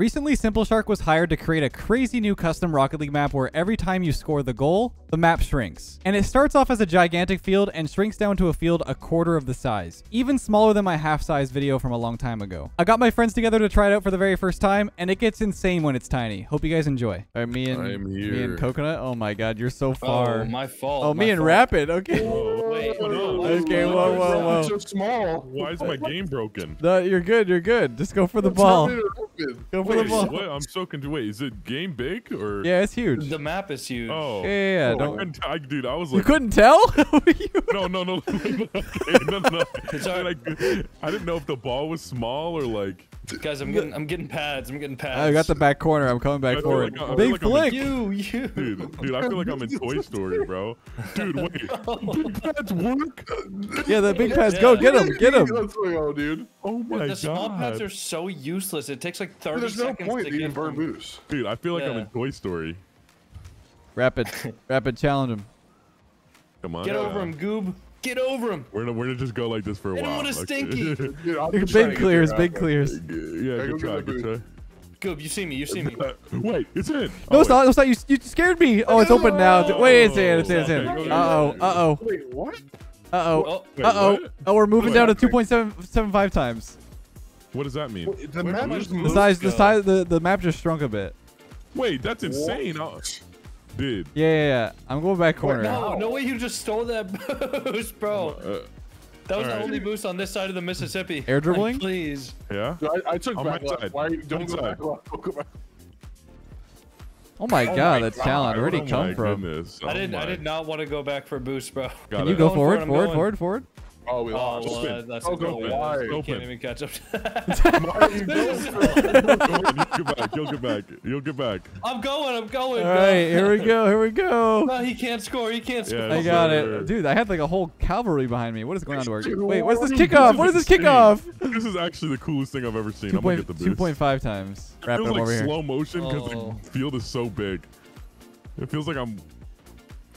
Recently, Simple Shark was hired to create a crazy new custom Rocket League map where every time you score the goal, the map shrinks. And it starts off as a gigantic field and shrinks down to a field a quarter of the size, even smaller than my half-size video from a long time ago. I got my friends together to try it out for the very first time, and it gets insane when it's tiny. Hope you guys enjoy. All right, me and I'm me and. Coconut. Oh my God, you're so far. Oh, my fault. Oh, my me and fault. Rapid. Okay. Wait, Oh, Okay, Why whoa, is whoa, that whoa. So small. Why is my game broken? No, you're good. You're good. Just go for the What's ball. happening to Rapid? Go for Wait, the ball. what? I'm so confused. Wait, is it game big or? Yeah, it's huge. The map is huge. Oh. Yeah, yeah, yeah, oh, don't- couldn't dude, I was like, You like, couldn't tell? no, no, no, okay, no, no. It's all right. I didn't know if the ball was small or like. Guys, I'm getting I'm getting pads. I'm getting pads. I got the back corner. I'm coming back I feel forward. like I- I feel Big like I'm a- flick. You, you. Dude, dude, I feel like I'm in Toy Story, bro. Dude, wait. Big pads work? Yeah, the big pads. Go get him. Get him. What's going on, dude? Oh my god. the small pads are so useless. It takes like 30 There's no seconds point to in eating get burn them. boost. Dude, I feel like I'm in Toy Story. Rapid. Rapid challenge him. Come on. Get uh, over him, Goob. Get over him. We're gonna, we're gonna just go like this for a Hit him while. with a like- stinky. Dude, I'm Big just trying to get clears. Big clears. yeah, go good get try, the good try. Goob, you see me. You see me. Wait, it's in. No, Oh, it's not. It's not. You, you scared me. Oh, it's open now. It's- Wait, it's in. It's in. It's in. Okay, Uh oh. Uh oh. Wait, what? Uh oh. Oh, Uh oh. what? Oh, we're moving Wait, down to happening? 2.75 times. What does that mean? Wait, The Where map did my just The size. The size. The the map just shrunk a bit. Wait, that's insane. Oh, dude. Yeah, yeah, yeah. I'm going back corner. No, no way you just stole that boost, bro. Uh, That was the alright. only boost on this side of the Mississippi. Air Like, dribbling? please. yeah. Dude, I, I took On back my left. side. Why? Don't go back left. Don't go back. Oh my Oh god, my that's talent. Where'd he Oh come from? Goodness. I Oh didn't. I did not want to go back for boost, bro. Got Can you go Going for forward, forward, forward, forward? Oh, we Oh, lost. well, uh, that's Oh, a go win. wide. You Open. can't even catch up. Why are you going for You'll get back. You'll get back. You'll get back. I'm going. I'm going. All right, here we go. Here we go. No, he can't score. He can't score. Yeah, I got sir. it. Dude, I had like a whole cavalry behind me. What is going on to our Wait, what's this what are you kickoff? What is this kickoff? This is actually the coolest thing I've ever seen. Two I'm gonna get the boost. point five times. It feels him like over here. slow motion because Oh. the field is so big. It feels like I'm.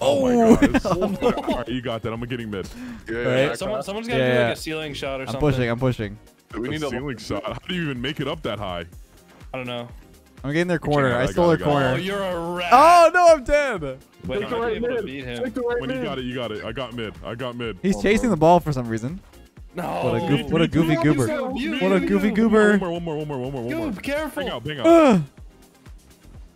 Oh, oh, oh my god. All right, you got that. I'm getting mid. Yeah, Right. yeah, Someone, someone's got to Yeah, do like a ceiling shot or something. I'm pushing. I'm pushing. We A need to ceiling shot. How do you even make it up that high? I don't know. I'm getting their corner. got I I stole their it, I got Oh, you're a rat. Oh no, I'm dead. Wait, Take the right mid. beat him. Take the right When you got it, you got it. I got mid. I got mid. He's oh, chasing the ball for some reason. No. What a goof, what a goofy Goob, goober. Goob, What a goofy you. goober. One more, one more, one more, one more, one more. Goob, careful. Bang out, bang out.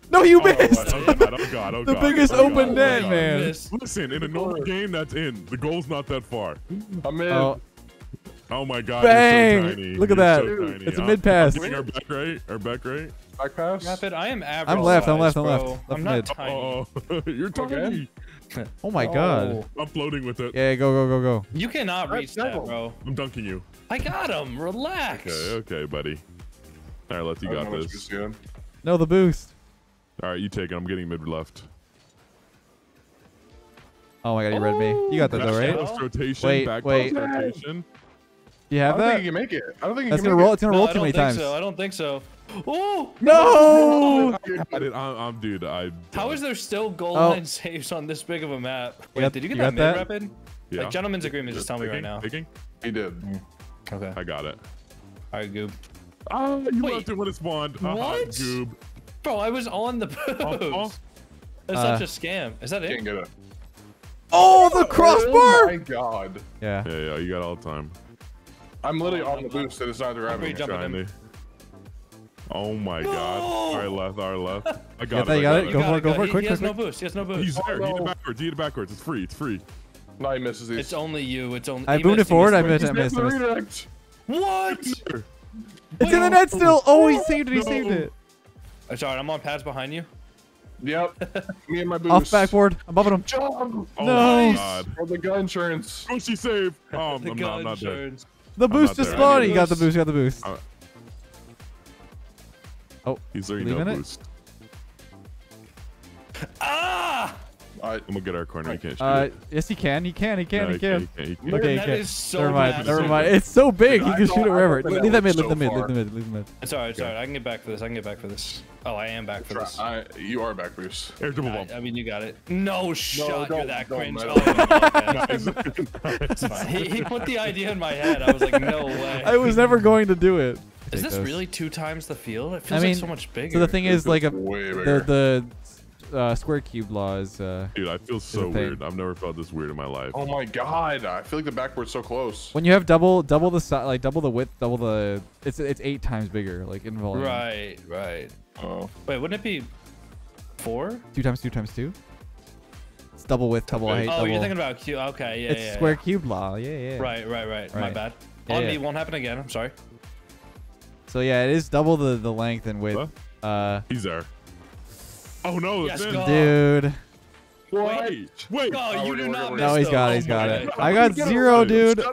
Ugh. No, you Oh, missed. Oh, God, oh, God, oh, The God, biggest oh, open oh, net, oh, man. Listen, in a normal game, that's in. The goal's not that far. I'm in. Oh, Oh my God! Bang! You're so tiny. Look at You're that. so tiny. It's a I'm- mid pass. I'm our back right. Our back right. Back pass. Rapid, I am average. I'm left, I'm size, left, I'm left. Left I'm not mid. tiny. Oh, you're tiny. Okay. oh my god. I'm floating with it. Yeah, go, go, go, go. You cannot reach that, several. bro. I'm dunking you. I got him. Relax. Okay, okay, buddy. All right, let's. You got this. good. No, the boost. All right, you take it. I'm getting mid left. Oh my god, he read me. You got that though, right? Post rotation. Wait, back wait. post rotation. You I have don't think that? you can make it. I don't think you That's can gonna make roll. it. It's gonna No, roll I too many think times. so. I don't think so. Oh No! I did. I'm, I'm dude. I. How is there still goal Oh. line saves on this big of a map? Wait, got- did you get you that got mid that? rapid? Yeah. Like gentlemen's agreement, just tell me right Picking? now. Picking? He did. Okay. I got it. All right, Goob. Ah, you Wait. left it when it spawned. Ah, What? Goob. Bro, I was on the Oh. That's Uh, such a scam. Is that Can't it? get it. Oh, the Oh crossbar! my god. Yeah. Yeah, yeah. You got all the time. I'm literally Oh, on the boost and it's not grabbing me. Jump at him. Shiny. Oh my god. All right, left. All right, left. I got Got it. I you got it? Go got for it, go for it, He, quick, he has quick, no boost. He has no boost. He's there. Oh, He hit it backwards. He hit it backwards. It's free. It's free. No, he misses these. It's only you. It's only. I he boomed it forward. I missed. missed. I missed. I missed. What? It's in the net still. Oh, he saved it. He saved it. It's alright. I'm on pads behind you. Yep. Me and my boost. Off backboard. I'm bumping him. Jump. Oh No. my god. For the gun insurance. Gushy save. Oh, I'm, The I'm gun I'm not dead. The boost not just there. spawned. I You got the boost. boost. You got the boost. Uh, Oh, He's there. Leaving No it? boost. Ah! I, I'm gonna get our corner. You can't shoot uh, yes, he can. He can. He can. No, he can. He can't. He can't. Okay, That okay. is so Never mind. massive. Never mind. It's so big. He can shoot it wherever. thought that Leave that mid. was Leave the mid. Leave the mid. Leave the mid. It's alright. It's alright. I can get back for this. I can get back for this. Oh, I am back for this. I, you are back boost. Air dribble I. I mean, you got it. No shot. You're that don't cringe. Oh, okay. He, he put the idea in my head. I was like, no way. I was never going to do it. Is this those. really two times the field? It feels mean, like so much bigger. So the thing is, like, a, the the uh, square cube law is. Uh, Dude, I feel so weird. I've never felt this weird in my life. oh my god, I feel like the backboard's so close. when you have double double the si- like double the width, double the it's it's eight times bigger, like in volume. right, right. Oh, Wait, wouldn't it be four? Two times two times two. It's double width, double height, Oh, double. you're thinking about cube. Okay, yeah, it's yeah, square yeah. cube law. Yeah, yeah. Right, right, right, My bad. Yeah, On yeah. me, won't happen again. I'm sorry. So yeah, it is double the the length and width. Uh, He's there. Oh no, Yes, it's in. dude. Wait, wait. Oh, Oh, you do not miss No, he's those. got it. Oh He's got it. I got zero, dude.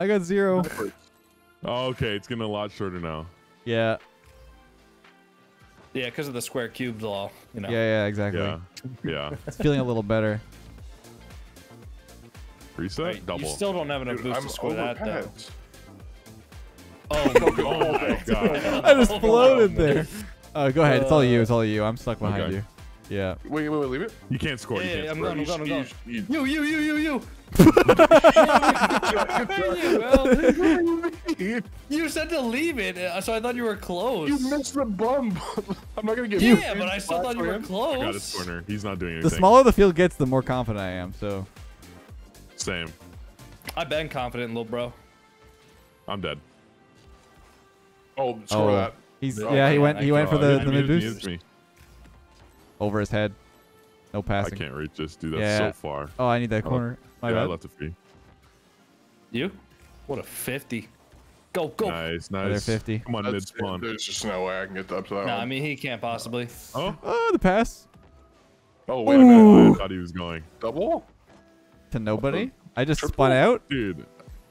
I got zero. Oh, okay, it's getting a lot shorter now. Yeah. Yeah, because of the square cube law. You know. Yeah, yeah, exactly. Yeah, yeah. It's feeling a little better. Reset, Right, double. You still don't have enough Dude, boost I'm to score that though. overpacked. Oh, oh my god. I just oh, floated there. Uh, go ahead. It's all you. It's all you. I'm stuck behind Okay. you. Yeah. Wait, wait, wait, leave it. You can't score. Yeah, you can't yeah, I'm score. going, I'm going, I'm going. You- You, you, you, you, you. you- you, you said to leave it, uh, so I thought you were close. You missed the bump. I'm not gonna give yeah, but I still thought you were I close. got his corner. He's not doing anything. The smaller the field gets, the more confident I am. So Same. I've been confident, little bro. I'm dead. Oh, score oh, that. He's Oh, yeah. He went. He went for Oh, the the mid boost over his head. No passing. I can't reach this, dude. That's Yeah. so far. Oh, I need that Oh, corner. My yeah, I left it free. You? What a 50. Go, go. Nice, Oh, they're 50. Come on, mid spawn. there's just no way I can get up to that Nah. I mean, he can't possibly. Oh, Oh, the pass oh, wait a minute. I thought he was going. Double? to nobody. I just Triple? spun out. Dude,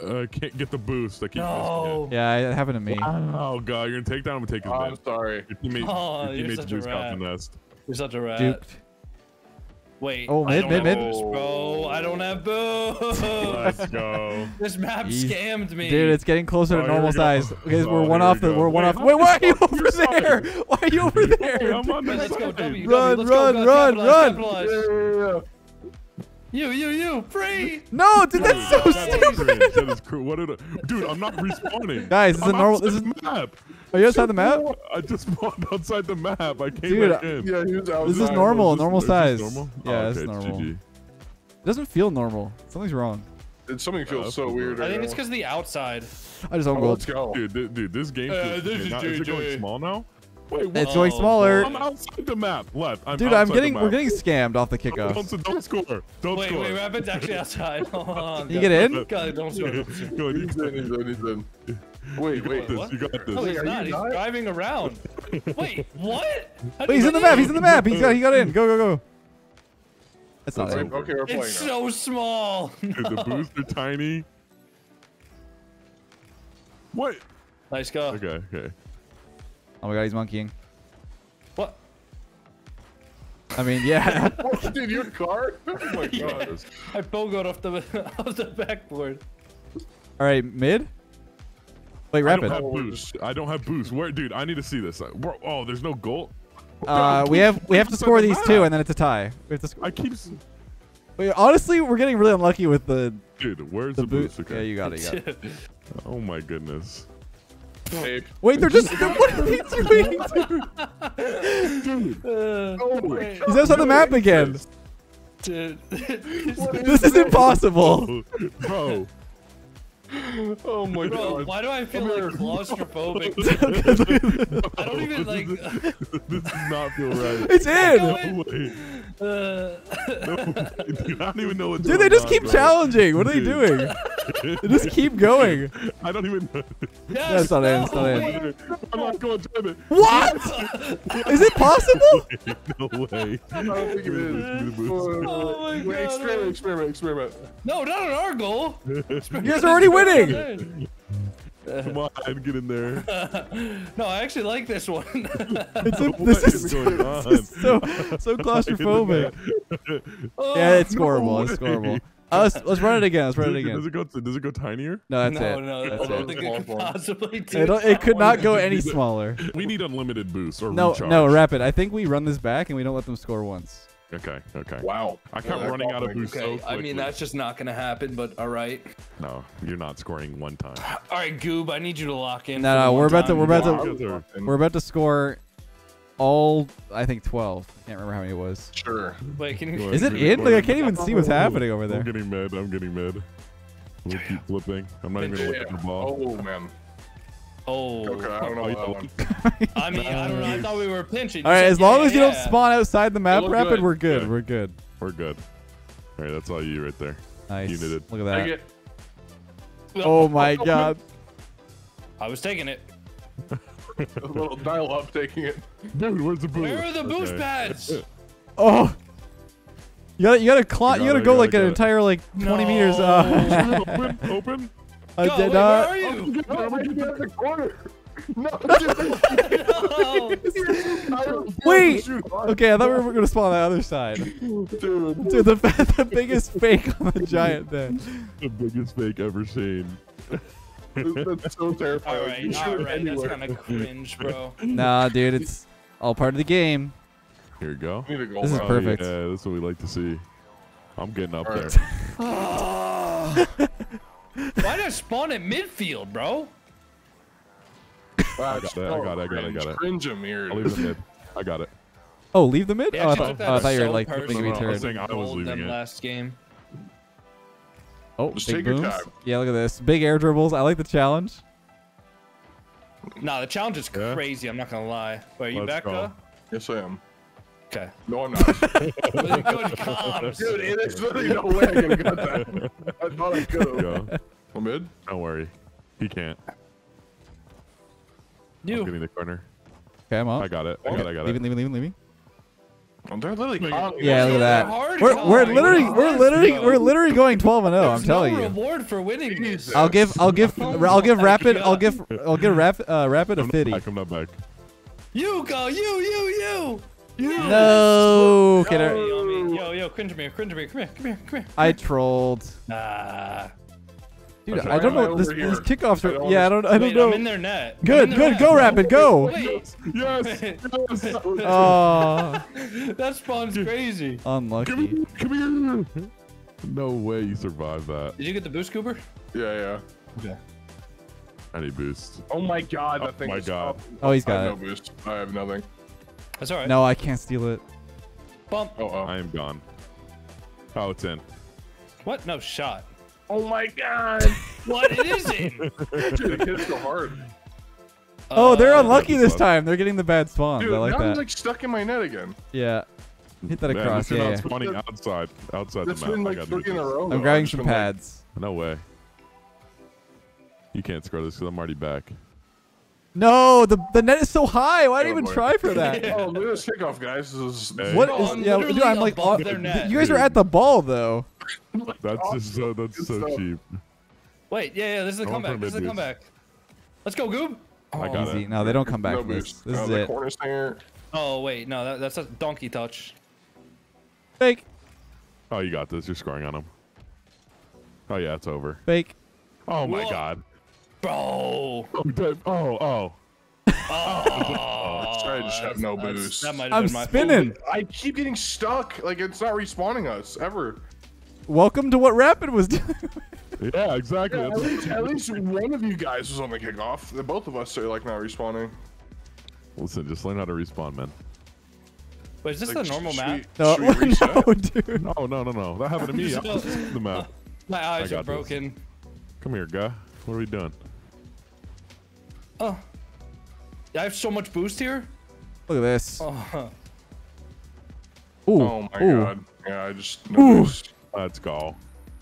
uh, can't get the boost. I keep No. Yeah, it happened to me. missing it. Oh god, you're gonna take down. I'm gonna take his I'm sorry. Your teammate, Oh, your you're teammate's such a boost got rat. the nest. You're such a rat. Duped. Wait. Oh, I mid, don't mid, have mid. boost, bro. I don't have boost. Let's go. this map He's- scammed me. Dude, it's getting closer Oh, to normal we size. Okay, Oh, we're one off we the. We're one Wait, off. Wait, why are you oh, over you're there? Why are you over there? I'm on let's go, side. W, Run, let's go, run, go, run, capitalize, run. You, you, you, free. No, dude, that's so That's stupid. cringe. That is cr- what did I- Dude, I'm not respawning. Guys, this is a normal- outside this the map. Are you outside the map? I just spawned outside the map. I came Dude, back in. Yeah, he was outside. This is normal, this- normal is this size. normal? Yeah, oh, okay, it's normal. GG. It doesn't feel normal. Something's wrong. It- Something feels Uh, so weird. I think now. it's because of the outside. I just own Oh, gold. let's go. Dude, dude, dude, this game Uh, this okay. is Now- is it going JJ. small now? Wait, what? It's going Oh, smaller. I'm outside the map. Left. I'm Dude, I'm getting. We're getting scammed off the kickoff. Don't, don't score. Don't Wait, score. wait, Rapid's actually outside. Hold on. You get in? God, don't score. don't score. Go on, you He's got in, he's in, he's in. Wait, wait. this. What? You got this. No, he's are not. He's not? driving around. Wait, what? How Wait, he's in the get map. He's in the map. He's got. He got in. Go, go, go. That's not That's it. Okay, we're playing It's now. so small. Dude, the boosts are tiny. What? Nice go. Okay, okay. Oh my god, he's monkeying. What? I mean, yeah. Dude, your car? Oh my god. I bogoed off the off the backboard. All right, mid. Wait, rapid. I don't have boost. I don't have boost. Where, dude? I need to see this. Bro, oh, there's no goal. Uh, we have we have to score these two, and then it's a tie. We have to. Sc- I keep. Wait, honestly, we're getting really unlucky with the Dude, where's the the, boot. boost? Okay. Yeah, you got it. You got it. Oh my goodness. Tape. Wait, they're just. what are they doing? dude? Uh, Oh my wait, He's outside the map again. dude. This is impossible. Bro, Oh my Bro, god. why do I feel like claustrophobic? I don't even like. this does not feel right. It's in. No way. Uh, No way. Dude, I don't even know what's Dude, they just on, keep bro. challenging. What are they doing? They just keep going. I don't even know. yes, That's not in, it's no, not in. I'm not going to drive it. What? Is it possible? No way. I don't think it is. Oh my Wait, experiment, experiment, experiment. No, not on our goal. You guys are already winning. Come on, get in there. no, I actually like this one. It's a, this is is going on? this is so so claustrophobic. Yeah, it's scoreable. It's way. scoreable. Uh, let's, let's run it again. Let's run it again. does it go? Does it go tinier? No, that's no, it. no, That's I don't it. think it could possibly do It, it could not go any smaller. We need unlimited boosts or No, recharge. no, rapid. I think we run this back and we don't let them score once. Okay, okay. Wow. I kept Yeah, running out of okay. boost so Okay, quickly. I mean that's just not gonna happen. But all right, No, you're not scoring one time. all right, Goob, I need you to lock in. No, no, we're about to- we're about to- Wow. We're about to score all, I think, 12. Can't remember how many it was. Sure. Wait, can you? Is it in? Like, I can't even see what's happening over there. I'm getting mid. I'm getting mid. We'll keep flipping. I'm not even gonna look at the ball. Oh man. Oh, Okay, I don't know Oh, that one. I mean, I don't know. I thought we were pinching. All You right, said as long yeah, as you don't yeah. spawn outside the map, Rapid, good. we're good. Yeah. We're good. We're good. All right, that's all you right there. Nice. Unit it. Look at Take that. it. Oh my god. I was taking it. A little dial up taking it. Dude, where's the boost? Where are the boost Okay. pads? Oh. You gotta, you gotta, climb, I you got gotta it, go I like got an it. entire like 20 meters. Uh, open, open. I Go, did wait, not. where are you? No, we're the corner. No, No. Wait. Okay, I thought we were gonna spawn on the other side. dude. Dude, the, the biggest fake on the giant then. The biggest fake ever seen. That's so terrifying. All You right, shoot all. That's kind of cringe, bro. Nah, dude, it's all part of the game. Here you go. We need This is now. Oh, perfect. Yeah, that's what we like to see. I'm getting up All there. right. Why did I spawn at midfield, bro? Wow, I got it, I got it, I got it, I got it. Cringe him here. I'll leave the mid. I got it. Oh, leave the mid? They Oh, I thought, took that oh, I thought you were so like flipping personally. a I was saying I was leaving them it. last game. Oh, Just big take your booms. time. Yeah, look at this. Big air dribbles. I like the challenge. Nah, the challenge is Yeah. crazy. I'm not gonna lie. Wait, are you Let's back, go. uh? Yes, I am. Okay. No, I'm not. Good comms. Dude, it is literally no way I could have got that. I thought I could have. Go. Well, mid? Don't worry. He can't. I'm You. getting the corner. Okay, I'm I got it. I got it. I got Leave it, it. leave it, leave it, leave it. Oh, they're literally calling. Yeah, look at that. We're, we're literally, we're literally, we're literally going 12 and 0. I'm telling no you. reward for winning this. Jesus. I'll give, I'll give, I'll give rapid, I'll give, I'll give rap, uh, rapid a I'm 50. I'm not back. You go, you, you, you. You. No, okay, there- Yo, yo, yo, yo, cringe me, cringe me, come here, come here, come here. I trolled. Ah. Dude, Okay. I don't Why am I know. This, these kickoffs are. Yeah, I don't. I don't Wait, know. I'm in their net. Good, their good. net. Go, rapid. Go. Wait, Yes. Oh, that spawn's crazy. unlucky. Come here. No way you survived that. Did you get the boost, Cooper? Yeah, yeah. I need boost. Oh my god, Oh that thing my is God. up. Oh, he's I got have it. no boost. I have nothing. That's all right. No, I can't steal it. Bump. Oh, oh. I am gone. Oh, it's in. What? No shot. Oh my god. What? It is in. Dude, it hit so hard. Oh, they're Uh, unlucky this time. They're getting the bad spawns. Dude, I like now that. I'm like stuck in my net again. Yeah. Hit that Man, across. this is Yeah. not yeah. spawning outside. Outside That's the map. been I like gotta three do in a this. row. I'm grabbing I've some been, like- pads. No way. You can't score this because I'm already back. No, the the net is so high. Why did I Oh, even boy. try for that? Oh, look at this kickoff, guys. This is Hey. What No, is? I'm Yeah, dude, I'm like, above oh, their net. you guys are at the ball though. That's just so. That's so cheap. Wait, yeah, yeah. This is the I want comeback. This is the mid boost. comeback. Let's go, Goob. I oh, got Easy. it. No, they don't come back no this. This oh, is the it. corner stinger. Oh wait, no, that, that's a donkey touch. Fake, Oh, you got this. You're scoring on him. Oh yeah, it's over. fake. Oh my Whoa. god. Oh. Bro. Oh, oh, oh. Oh, I just have no boost. That might have I'm been my spinning. I keep getting stuck. Like it's not respawning us ever. Welcome to what Rapid was doing. Yeah, exactly. Yeah, at, least, at least one of you guys was on the kickoff. The both of us are like not respawning. Listen, just learn how to respawn, man. Wait, is this Like, the normal map? we- No, should we reset? no, dude. No, no, no, no. That happened to me. I was in the map. My eyes are got this. broken. Come here, guy. What are we doing? Oh. I have so much boost here. Look at this. Oh. Ooh, Oh my ooh. god. Yeah, I just no Ooh. boost. Let's go.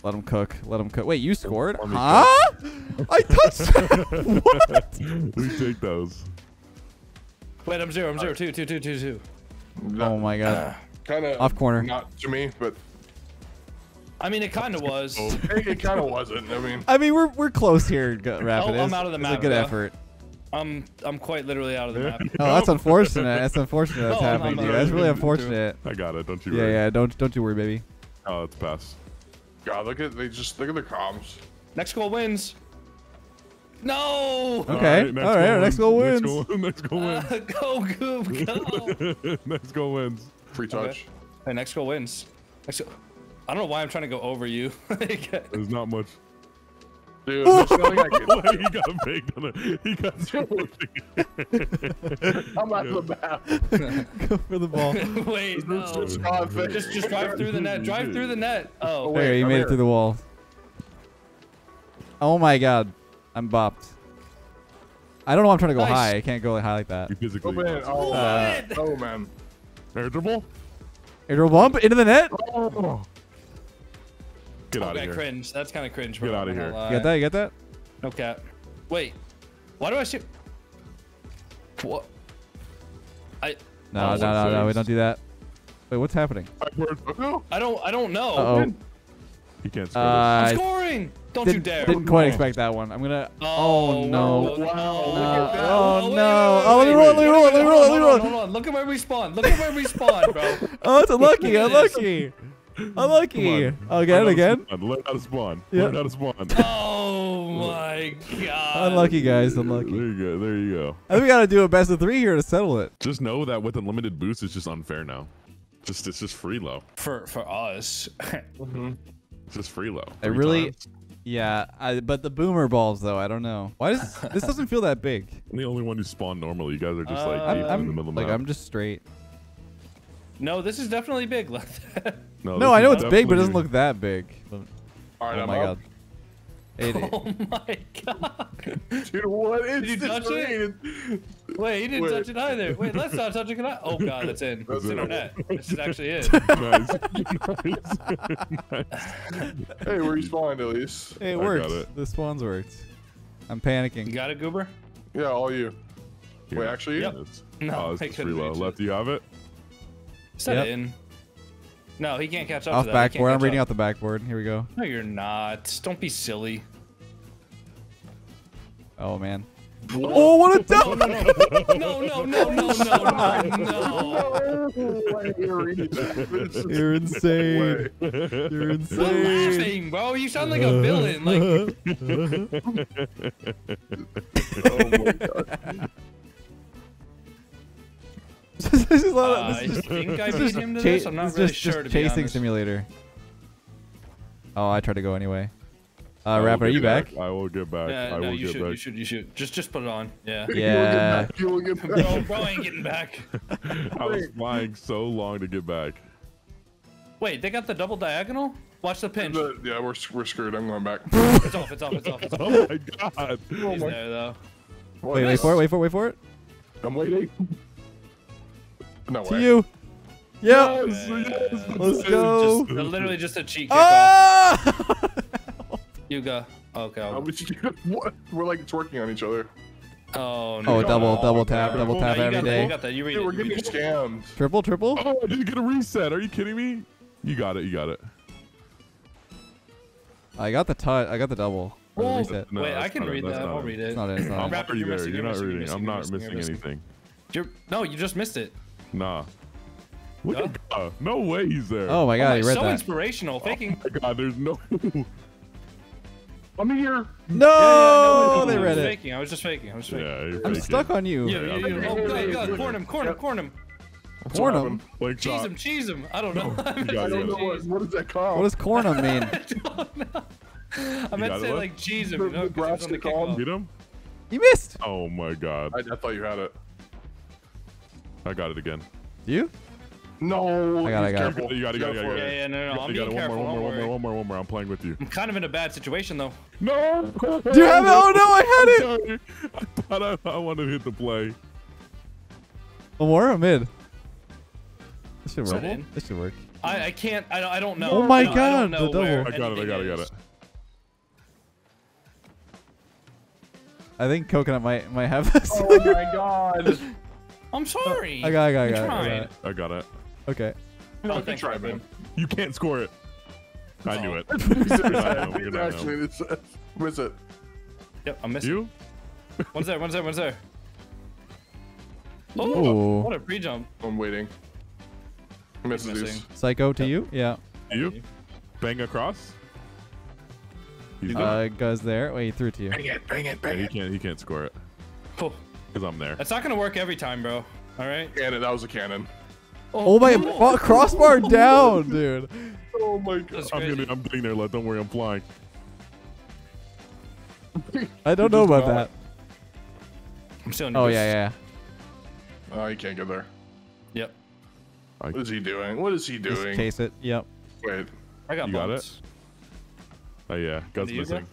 Let him cook. Let him cook. Wait, you scored? Let me Huh? I touched. what? we take those. Wait, I'm zero. I'm zero. Two, two, two, two, two. Oh my god. Uh, kind of Off corner. Not to me, but I mean, it kind of was. it, it kind of wasn't. I mean, I mean, we're we're close here, Gu- Rapid. Oh, I'm out of the It's map, a good though. effort. I'm I'm quite literally out of the map. Oh, that's unfortunate. That's unfortunate that's No, happening not to you. That's really really good, too. unfortunate. I got it. Don't you Yeah, worry. yeah. Don't don't you worry, baby. Oh, it's pass. God, look at they just look at the comms. Next goal wins. No. Okay. next All right, our next goal Next goal, next goal wins. Uh, go, Goob, go. next goal wins. Free touch. Hey, next goal wins. Next goal. I don't know why I'm trying to go over you. Like, There's not much. Dude, there's nothing I can- he got baked on it. He got I'm out of the map. Go for the ball. Wait, no. Just God, thank- Just, just drive through the net. Drive through the net. Oh, wait. There, you made here. it through the wall. Oh my god. I'm bopped. I don't know why I'm trying to go Nice. high. I can't go high like that. You physically. Oh man, oh, Uh, oh man. Air dribble? Aerial bump into the net. Oh. Get out okay, of here. cringe. That's kind of cringe, bro. Get out I'm here. gonna You got that? You got that? No cap. Wait. Why do I shoot? What? I. No, Oh, no, no, no. We don't do that. Wait, what's happening? Backward. Oh, I don't. I don't know. Uh-oh. He can't score. Uh, I'm scoring. Don't you didn't, dare. didn't quite expect that one. I'm gonna. Oh, no. Wow. Look at Uh, that. oh wait, no! wait, Oh, let me wait, roll! wait, Let me wait, roll! wait, Let me hold roll! on, Let me roll! Hold on. Look at where we spawn. Look at where we spawn, bro. Oh, it's unlucky! Look at this. Unlucky! Come Unlucky! on. Oh, Again, Learn how again. spawn. Learn how to spawn. Yeah. Learn how to spawn. Oh my god. Unlucky, guys. Unlucky. There Unlucky. you go. There you go. I think we gotta do a best of three here to settle it. Just know that with unlimited boost, it's just unfair now. Just it's just free low. For for us. It's just free low. I really- times. Yeah, I, but the boomer balls though, I don't know. Why does this doesn't feel that big? I'm the only one who spawned normally. You guys are just like Uh, I'm, deep in the middle of like the I'm just straight. No, this is definitely big. Like that. No, No, I know it's big, but it doesn't look that big. All Oh right, I'm my up. god. It- Oh my god. Dude, what is Did you this touch it? rain? Wait, he didn't Wait. touch it either. Wait, let's not touch it. Can I? Oh god, it's in. That's It's in our it. net. This is actually it. nice. nice. Hey, where you spawned, Elise? It I worked. got it. The spawns worked. I'm You panicking. got it, Goober? Yeah, all you. Wait, actually, you? Yep. It's- No, oh, it's I just couldn't free low. it. Left, you have it? Set Yep. it in. No, he can't catch up Off to that. Backboard. I'm reading up. off the backboard. Here we go. No, you're not. Don't be silly. Oh man. Oh, what a dump! No, no, no, no, no, no, no. You're insane. You're We're laughing, bro. You sound like a villain. Like, Oh my god. This is a lot uh, of- I this is think I It's beat just, him to cha- this. I'm not really just, sure, just to chasing honest. simulator. Oh, I tried to go anyway. Uh, Rapper, are you back? I will get back. Yeah, I no, will you get should, back. you should, you should. Just, just put it on. Yeah. Yeah. You will get back. Bro, bro ain't getting back. I was flying so long to get back. Wait, they got the double diagonal? Watch the pinch. The- yeah, we're, we're screwed. I'm going back. It's off, it's off, it's off, it's off. Oh my god. He's there, though. Wait, wait for it, wait for it, wait for it. I'm waiting. No To way. you. Yep. Yes, Yeah. yes. Let's go. Just, literally just a cheat kickoff. Ah! You go. Okay. I I'll, was- what? We're like twerking on each other. oh, no. oh, double, Oh, double tap, no. double tap you every that, you got that. You read Dude, we're you getting read it. scammed. Triple, triple. Oh, I didn't get a reset. Are you kidding me? You got it. You got it. I got the touch. I got the double. for the reset. No, Wait, I can read that. I'll read it. It's not it. It's not I'm it. Rapper, already you're there. missing, You're you're not reading. I'm you're not missing, missing missing. anything. You're, no, you just missed it. Nah. Look No? at God. No way he's there. Oh my oh god, oh, he read so that. inspirational. Faking. Oh my God, there's no. I'm here. No, Yeah, yeah, no, they I read it. faking. I was just faking. I was faking. yeah, you're I'm faking. stuck on you. Yeah, yeah, yeah. yeah, Oh, yeah, God, yeah, God. yeah. Corn him, corn him, corn him. Corn What 'em. Like Cheese shot. him, cheese him. I don't know. You I got I don't you know got what, what does that call? What does cornum mean? don't know. I meant to say what? like cheese him, The you know, 'cause he on the Nebraska calm. kickoff. Beat him? You missed. Oh my God. I, I thought you had it. I got it again. You? No. I got it, I got it. careful. You got it, you got it, you got it. Yeah, yeah, no, no, no. I'm being careful. One more, Don't one more, one more, one more. I'm playing with you. I'm kind of in a bad situation though. No. Do you have it? Oh no, I had it. I thought I, I wanted to hit the play. One more or mid? This should work. This should work. I, I can't. I, don't- I don't know. Oh my I don't- I God, the double. I got it, I got it, I got it. I think coconut might might have this. Oh my god. I'm sorry. I got, I got, I got, it, I got it. I got it. Okay. Oh, Good thanks, try, man. You can't score it. I knew it. He's know, actually, know. it's, miss it. Yep, I'm missing. You? One's there. One's there. One's there. Oh, Ooh. what a pre-jump. I'm waiting. Misses Missing. these. Psycho to you? Yeah. You? Bang across? He's Uh, goes there. Wait, he threw it to you. Bang it, bang it, Yeah, bang he it. can't. He can't score it Oh, because I'm there. that's not gonna work every time, bro. All right. Cannon, that was a cannon. Oh, oh my, fu- crossbar down, dude. Oh my god. I'm gonna, I'm getting there, lad. Don't worry, I'm flying. I don't know about not. that. I'm still in Oh yeah, yeah. Oh, you can't get there. Yep. What is he doing? What is he Just doing? case it. Yep. Wait, I got You got bumps. Oh yeah, God's Do you missing.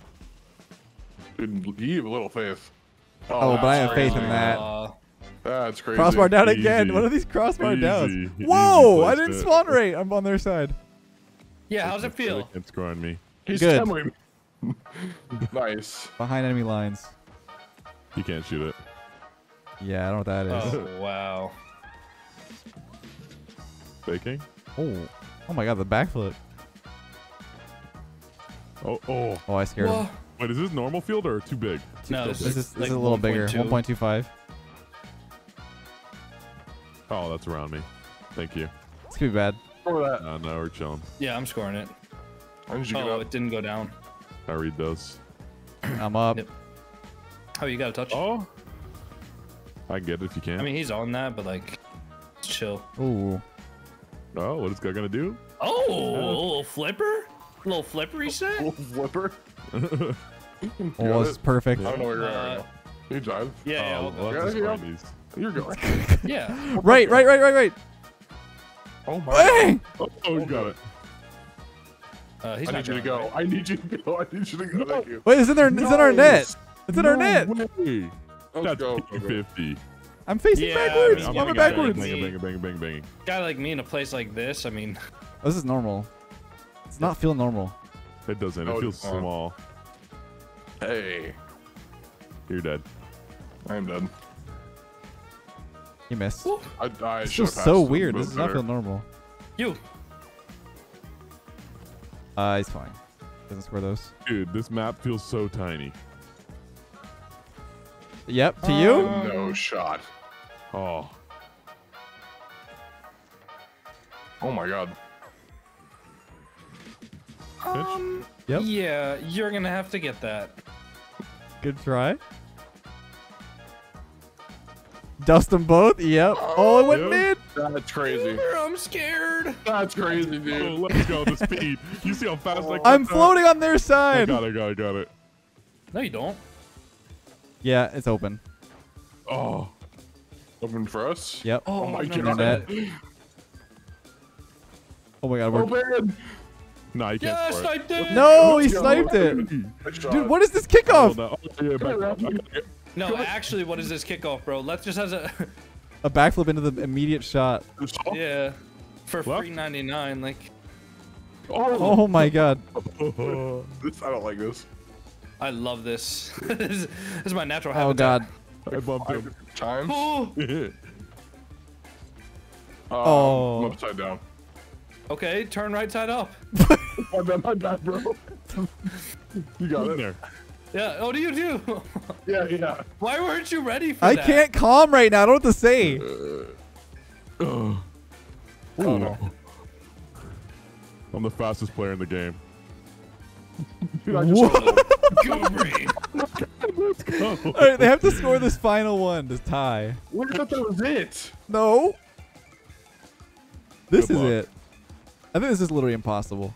dude, you have a little faith. Oh, but I have that's faith in that. Uh, That's crazy. Crossbar down again. Easy. What are these crossbar downs? Easy. Easy Whoa! I didn't spawn rate. I'm on their side. yeah, how's it feel? can't score me. He's Good. demoing. nice. Behind enemy lines. You can't shoot it. Yeah, I don't know what that is. Oh wow. Faking. Oh. Oh my god, the backflip. Oh, oh. Oh, I scared him. Wait, is this normal field or too big? No, this? This is, this like is a little bigger. 1.25. Oh, that's around me. Thank you. This could be bad. Over that. Uh, no, we're chilling. Yeah, I'm scoring it. How did you get Oh, up? it didn't go down. I read those. I'm up. Yep. Oh, you got a touch? Oh. I get it if you can. I mean, he's on that, but like, chill. Ooh. oh, what is God gonna do? Oh, a little flipper? A little flippery he said? Little flipper. Oh, Got it? perfect. I don't know where you're at Uh, right now. You drive. Yeah, yeah, oh, I'll go. well, that's just yeah. these. You're going. yeah. Right, right, right, right, right. Oh my. Hey! Oh, oh, you got it. Uh, he's I need you to going, go. I need you to go. I need you to go. Thank you. Wait, it's in our, it's in our net. Nice. It's in our net. way. Let's That's go. 50. I'm facing Yeah, backwards. I mean, Why am I backwards? like- Bang, bang, bang, bang, bang. Guy like me in a place like this, I mean, Oh, this is normal. It's not feel normal. It doesn't. It Oh, feels oh. small. Hey, You're dead. I'm dead. You missed. I, I It's should just so weird. This does not feel normal. you. Uh, he's fine. Doesn't score those. Dude, this map feels so tiny. Yep, to you? No shot. Oh. Oh my god. Um, Yep. yeah, you're gonna have to get that. Good try. Dust them both? Yep. Oh, it went Yep. mid. That's crazy. I'm scared. That's crazy, Oh, dude. let's go. The speed. You see how fast I I'm clicked that? floating on their I side. got it, got it, got it. No, you don't. Yeah, it's open. Oh. Open for us. Yep. Oh, oh my no, God. no, no. Oh my god, we're Open. Nah, you can't Yeah, score it. sniped it. No, he sniped it. Dude, what is this Oh, kickoff? no. Oh, yeah, back up, back up. No, actually, what is this kickoff, bro? Let's just have a A backflip into the immediate shot. yeah for What? free ninety nine. Like, Oh, Oh my god. this, I don't like this. I love this. this, is, this is my natural Oh god. I bumped Five him. times. Oh, Um, Oh. I'm upside down. Okay, turn right side up. My bad, my bad, bro. you got in it. there. Yeah. Oh, do you do? Yeah, yeah. Why weren't you ready for I that? I can't calm right now. I don't know what to say. Oh. Oh no. I'm the fastest player in the game. Dude, I just Let's go. All right, they have to score this final one to tie. We thought that was it. No. This Good is luck. it. I think this is literally impossible.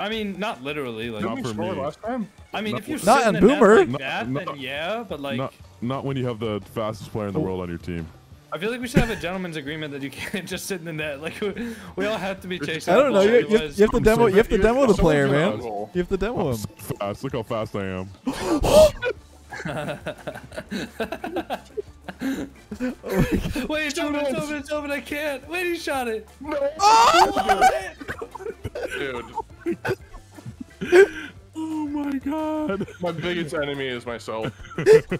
I mean, not literally. Like, Not Didn't we for score me. last time? I mean, Not if you what- Not in on Boomer. like Not- that, not- then yeah. But like, not, not when you have the fastest player in the world on your team. I feel like we should have a gentleman's agreement that you can't just sit in the net. Like, we, we all have to be chasing. I don't know. You, you, you have to demo. You have to demo the player, man. You have to demo him. So fast. Look how fast I am. Oh wait, it's open, it's open, it's open. I can't. Wait, he shot it. No. Oh, Dude, Oh my god. my biggest enemy is myself. How did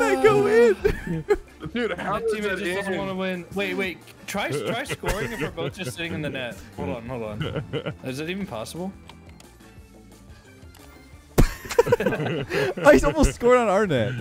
that go in? Dude, how My does teammate that just doesn't want to win. Wait, wait. Try try scoring if we're both just sitting in the net. Hold on, hold on. Is it even possible? I almost scored on our net.